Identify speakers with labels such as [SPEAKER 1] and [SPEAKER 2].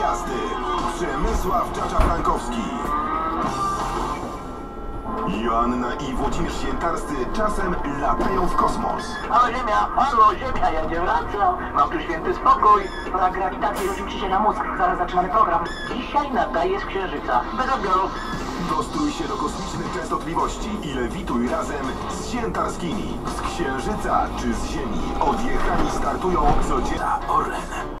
[SPEAKER 1] jazdy Przemysław Czacza-Frankowski. Joanna i Włodzimierz Świętarscy czasem latają w kosmos.
[SPEAKER 2] Halo Ziemia, halo Ziemia, ja nie wracam. Mam tu święty spokój. Brak grawitacji rzucił się na mózg. Zaraz zaczynamy program. Dzisiaj nadaje z Księżyca. Bez odbioru.
[SPEAKER 1] Dostuj się do kosmicznych częstotliwości i lewituj razem z Świętarskimi. Z Księżyca czy z Ziemi odjechani startują codziennie. Orlen.